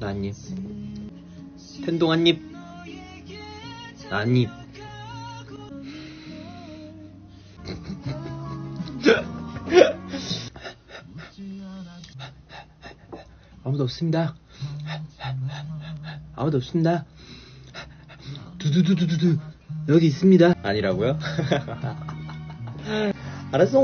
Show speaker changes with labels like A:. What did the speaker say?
A: 난잎 텐동 한잎 난잎 아무도 없습니다 아무도 없습니다 두두두두두두 여기 있습니다 아니라고요? 알았어